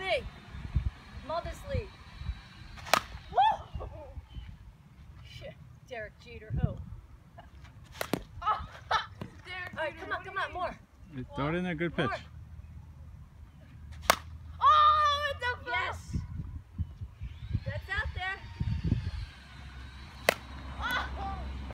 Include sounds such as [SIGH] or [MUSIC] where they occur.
big, modestly. Woo! Shit, Derek Jeter, who? oh, ah. [LAUGHS] Derek All right, come on, come on, more. Throw it in a good pitch. More.